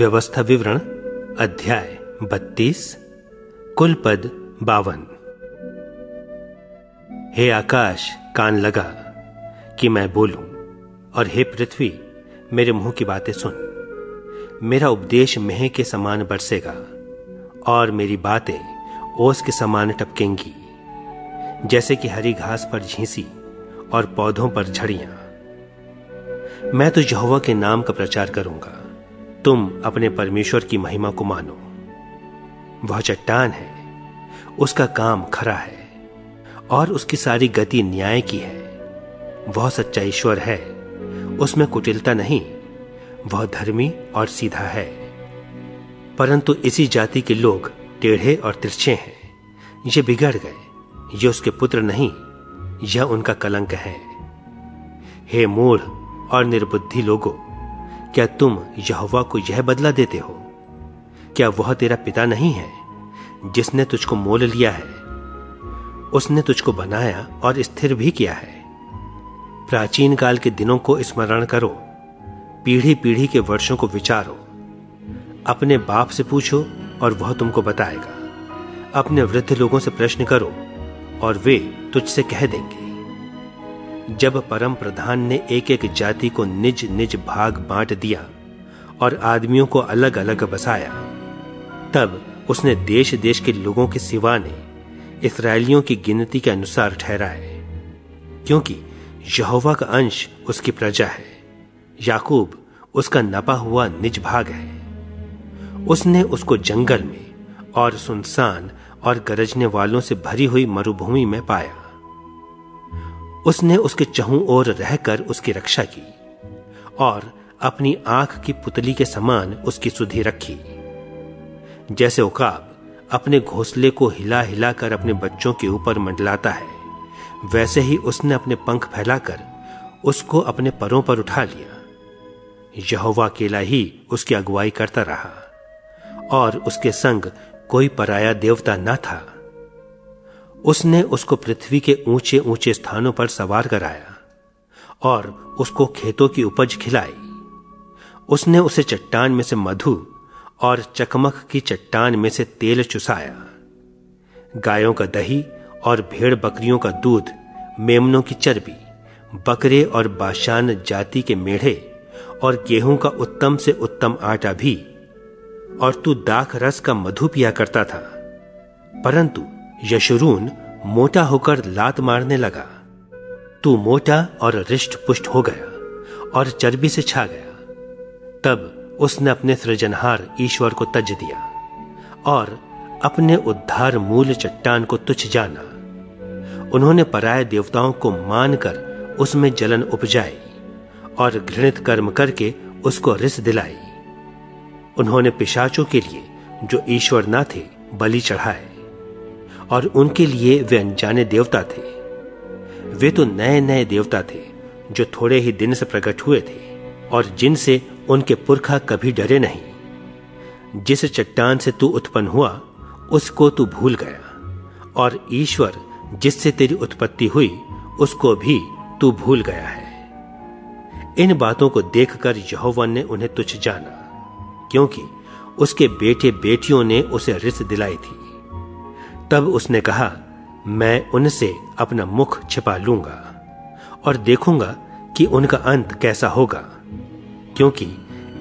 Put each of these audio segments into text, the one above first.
व्यवस्था विवरण, अध्याय बत्तीस कुल पद बावन। हे आकाश, कान लगा कि मैं बोलूँ, और हे पृथ्वी, मेरे मुँह की बातें सुन। मेरा उपदेश मेह के समान बरसेगा, और मेरी बातें ओस के समान टपकेंगी। जैसे कि हरी घास पर झींसी और पौधों पर झड़ियाँ। मैं तो यहोवा के नाम का प्रचार करूँगा तुम अपने परमेश्वर की महिमा को मानो। वह चट्टान है, उसका काम खरा है, और उसकी सारी गति न्याय की है। वह सच्चा ईश्वर है, उसमें कुटिलता नहीं, वह धर्मी और सीधा है। परंतु इसी जाति के लोग टेढ़े और तिरछे हैं, ये बिगड़ गए, ये उसके पुत्र नहीं, यह उनका कलंक है। हे मूढ़ और निर्बुद्धि लोगों क्या तुम यहोवा को यह बदला देते हो? क्या वह तेरा पिता नहीं है, जिसने तुझको मोल लिया है? उसने तुझको बनाया और स्थिर भी किया है। प्राचीन काल के दिनों को स्मरण करो पीढ़ी पीढ़ी के वर्षों को विचारो। अपने बाप से पूछो और वह तुमको बताएगा। अपने वृद्ध लोगों से प्रश्न करो और वे तुझसे कह देंगे। जब परम प्रधान ने एक एक जाति को निज निज भाग बांट दिया और आदमियों को अलग अलग बसाया, तब उसने देश देश के लोगों के सिवा ने इसराइलियों की गिनती के अनुसार ठहराए, क्योंकि यहोवा का अंश उसकी प्रजा है, याकूब उसका नपा हुआ निज भाग है। उसने उसको जंगल में और सुनसान और गरजने वालों से भरी हुई मरुभूमि में पाया। उसने उसके चहू ओर रहकर उसकी रक्षा की और अपनी आँख की पुतली के समान उसकी सुधि रखी। जैसे उकाब अपने घोंसले को हिला हिलाकर अपने बच्चों के ऊपर मंडलाता है, वैसे ही उसने अपने पंख फैलाकर उसको अपने परों पर उठा लिया। यहोवा अकेला ही उसकी अगुवाई करता रहा और उसके संग कोई पराया देवता न था। उसने उसको पृथ्वी के ऊँचे ऊँचे स्थानों पर सवार कराया और उसको खेतों की उपज खिलाई। उसने उसे चट्टान में से मधु और चकमक की चट्टान में से तेल चुसाया। गायों का दही और भेड़ बकरियों का दूध, मेमनों की चर्बी, बकरे और बाशान जाति के मेढ़े और गेहूँ का उत्तम से उत्तम आटा भी। और तू दाख रस का मधु पिया करता था। परंतु यशरून मोटा होकर लात मारने लगा। तू मोटा और रिष्ट पुष्ट हो गया और चर्बी से छा गया। तब उसने अपने सृजनहार ईश्वर को तज दिया और अपने उद्धार मूल चट्टान को तुच्छ जाना। उन्होंने पराय देवताओं को मानकर उसमें जलन उपजाई और घृणित कर्म करके उसको रिस दिलाई। उन्होंने पिशाचों के लिए जो ईश्वर ना थे, बलि चढ़ाए। और उनके लिए वे अनजाने देवता थे। वे तो नए नए देवता थे, जो थोड़े ही दिन से प्रकट हुए थे और जिनसे उनके पुरखा कभी डरे नहीं। जिस चट्टान से तू उत्पन्न हुआ, उसको तू भूल गया और ईश्वर जिससे तेरी उत्पत्ति हुई, उसको भी तू भूल गया है। इन बातों को देखकर यहोवन ने उन्हें तुच्छ जाना, क्योंकि उसके बेटे बेटियों ने उसे रिस दिलाई थी। तब उसने कहा, मैं उनसे अपना मुख छिपा लूँगा और देखूँगा कि उनका अंत कैसा होगा, क्योंकि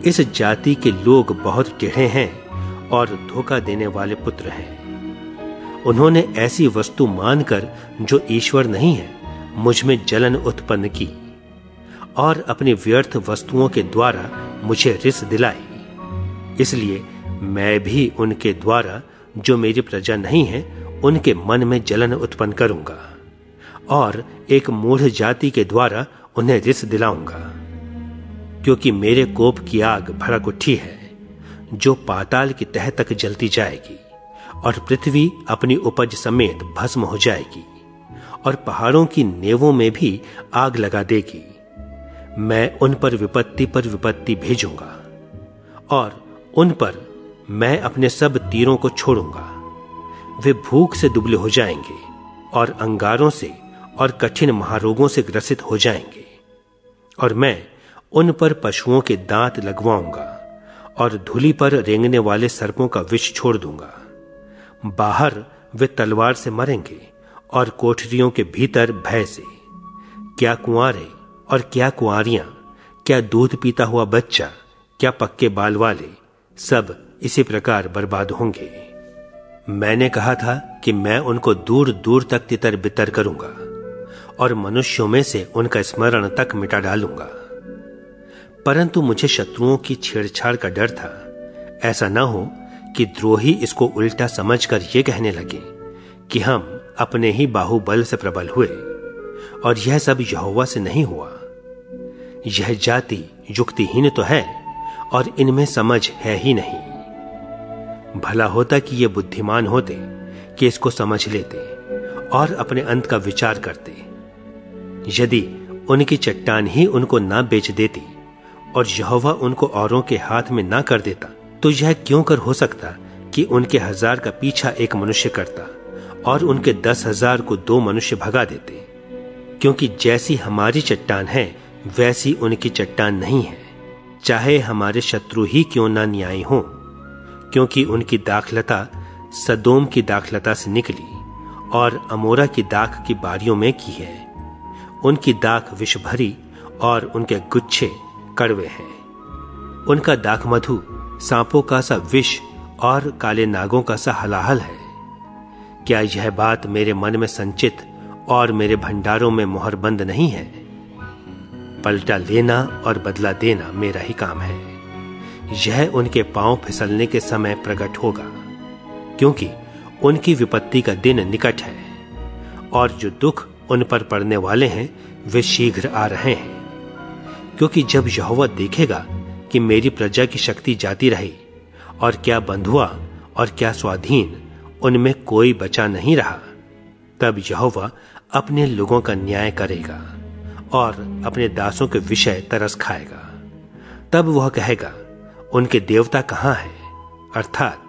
इस जाति के लोग बहुत टेढ़े हैं और धोखा देने वाले पुत्र हैं। उन्होंने ऐसी वस्तु मानकर, जो ईश्वर नहीं है, मुझमें जलन उत्पन्न की और अपनी व्यर्थ वस्तुओं के द्वारा मुझे रिस दिलाई। इसलिए मैं भी उनके द्वारा जो मेरी प्रजा नहीं है, उनके मन में जलन उत्पन्न करूँगा और एक मूढ़ जाति के द्वारा उन्हें रिस दिलाऊँगा। क्योंकि मेरे कोप की आग भड़क उठी है, जो पाताल की तह तक जलती जाएगी और पृथ्वी अपनी उपज समेत भस्म हो जाएगी और पहाड़ों की नेवों में भी आग लगा देगी। मैं उन पर विपत्ति पर विपत्ति भेजूँगा और उन पर मैं अपने सब तीरों को छोड़ूँगा। वे भूख से दुबले हो जाएँगे और अंगारों से और कठिन महारोगों से ग्रसित हो जाएँगे। और मैं उन पर पशुओं के दांत लगवाऊँगा और धूली पर रेंगने वाले सर्पों का विष छोड़ दूँगा। बाहर वे तलवार से मरेंगे और कोठरियों के भीतर भय से। क्या कुंवारे और क्या कुआरियाँ क्या दूध पीता हुआ बच्चा, क्या पक्के बाल वाले सब इसी प्रकार बर्बाद होंगे। मैंने कहा था कि मैं उनको दूर दूर तक तितर बितर करूँगा और मनुष्यों में से उनका स्मरण तक मिटा डालूँगा। परंतु मुझे शत्रुओं की छेड़छाड़ का डर था। ऐसा न हो कि द्रोही इसको उल्टा समझकर ये कहने लगे कि हम अपने ही बाहुबल से प्रबल हुए और यह सब यहोवा से नहीं हुआ। यह जाति युक्तिहीन तो है और इनमें समझ है ही नहीं। भला होता कि ये बुद्धिमान होते, कि इसको समझ लेते और अपने अंत का विचार करते। यदि उनकी चट्टान ही उनको ना बेच देती और यहोवा उनको औरों के हाथ में ना कर देता तो यह क्यों कर हो सकता कि उनके हज़ार का पीछा एक मनुष्य करता और उनके दस हज़ार को दो मनुष्य भगा देते? क्योंकि जैसी हमारी चट्टान है, वैसी उनकी चट्टान नहीं है। चाहे हमारे शत्रु ही क्यों ना न्यायी हो। क्योंकि उनकी दाखलता सदोम की दाखलता से निकली और अमोरा की दाख की बारियों में की है। उनकी दाख विष भरी और उनके गुच्छे कड़वे हैं। उनका दाख मधु सांपों का सा विष और काले नागों का सा हलाहल है। क्या यह बात मेरे मन में संचित और मेरे भंडारों में मोहरबंद नहीं है? पलटा लेना और बदला देना मेरा ही काम है। यह उनके पाँव फिसलने के समय प्रकट होगा, क्योंकि उनकी विपत्ति का दिन निकट है, और जो दुख उन पर पड़ने वाले हैं, वे शीघ्र आ रहे हैं। क्योंकि जब यहोवा देखेगा कि मेरी प्रजा की शक्ति जाती रही, और क्या बंधुआ और क्या स्वाधीन उनमें कोई बचा नहीं रहा, तब यहोवा अपने लोगों का न्याय करेगा, और अपने दासों के विषय तरस खाएगा। तब वह कहेगा उनके देवता कहाँ है? अर्थात,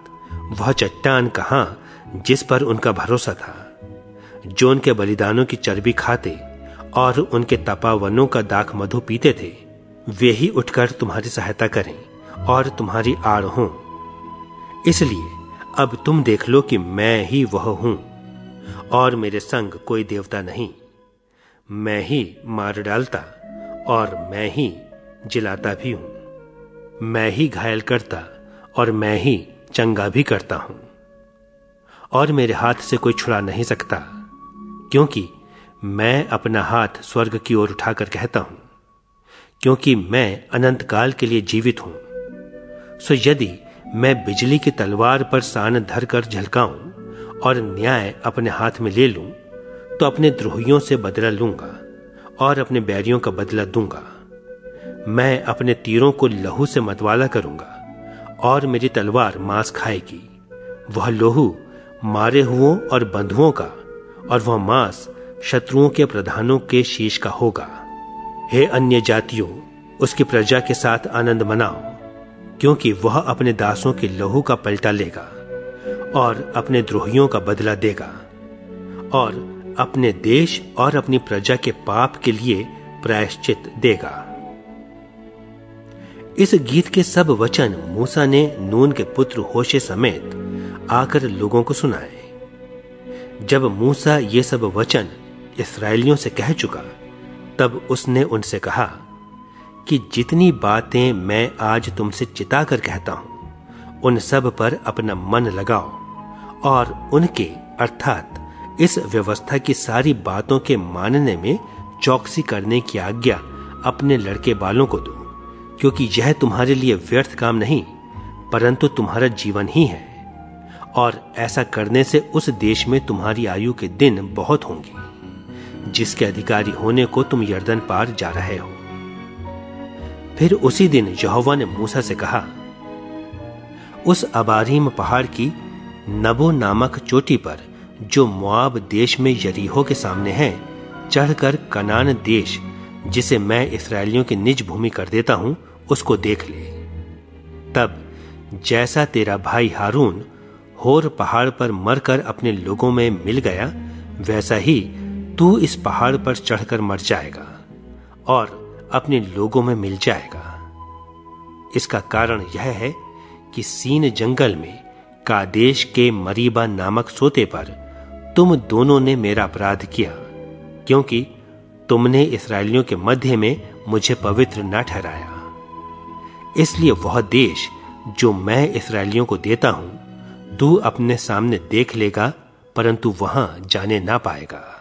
वह चट्टान कहाँ जिस पर उनका भरोसा था? जो उनके बलिदानों की चर्बी खाते और उनके तपावनों का दाख मधु पीते थे, वे ही उठकर तुम्हारी सहायता करें और तुम्हारी आड़ हों। इसलिए अब तुम देख लो कि मैं ही वह हूँ और मेरे संग कोई देवता नहीं। मैं ही मार डालता और मैं ही जिलाता भी हूँ। मैं ही घायल करता और मैं ही चंगा भी करता हूँ। और मेरे हाथ से कोई छुड़ा नहीं सकता, क्योंकि मैं अपना हाथ स्वर्ग की ओर उठाकर कहता हूँ, क्योंकि मैं अनंत काल के लिए जीवित हूँ। सो यदि मैं बिजली की तलवार पर सान धर कर झलकाऊं और न्याय अपने हाथ में ले लूँ तो अपने द्रोहियों से बदला लूँगा और अपने बैरियों का बदला दूँगा। मैं अपने तीरों को लहू से मतवाला करूँगा और मेरी तलवार मांस खाएगी। वह लोहू मारे हुओं और बंधुओं का और वह मांस शत्रुओं के प्रधानों के शीश का होगा। हे अन्य जातियों उसकी प्रजा के साथ आनंद मनाओ, क्योंकि वह अपने दासों के लहू का पलटा लेगा और अपने द्रोहियों का बदला देगा और अपने देश और अपनी प्रजा के पाप के लिए प्रायश्चित देगा। इस गीत के सब वचन मूसा ने नून के पुत्र होशे समेत आकर लोगों को सुनाए। जब मूसा ये सब वचन इसराइलियों से कह चुका, तब उसने उनसे कहा कि जितनी बातें मैं आज तुमसे चिता कर कहता हूँ, उन सब पर अपना मन लगाओ और उनके अर्थात इस व्यवस्था की सारी बातों के मानने में चौकसी करने की आज्ञा अपने लड़के बालों को दो। क्योंकि यह तुम्हारे लिए व्यर्थ काम नहीं, परंतु तुम्हारा जीवन ही है, और ऐसा करने से उस देश में तुम्हारी आयु के दिन बहुत होंगे, जिसके अधिकारी होने को तुम यर्दन पार जा रहे हो। फिर उसी दिन यहोवा ने मूसा से कहा, उस अबारीम पहाड़ की नबो नामक चोटी पर, जो मुआब देश में यरीहो के सामने है, चढ़कर कनान देश, जिसे मैं इसराइलियों की निज भूमि कर देता हूँ उसको देख ले। तब जैसा तेरा भाई हारून होर पहाड़ पर मरकर अपने लोगों में मिल गया, वैसा ही तू इस पहाड़ पर चढ़कर मर जाएगा और अपने लोगों में मिल जाएगा। इसका कारण यह है कि सीन जंगल में कादेश के मरीबा नामक सोते पर तुम दोनों ने मेरा अपराध किया, क्योंकि तुमने इसराइलियों के मध्य में मुझे पवित्र न ठहराया। इसलिए वह देश, जो मैं इसराइलियों को देता हूँ, तू अपने सामने देख लेगा, परंतु वहाँ जाने ना पाएगा।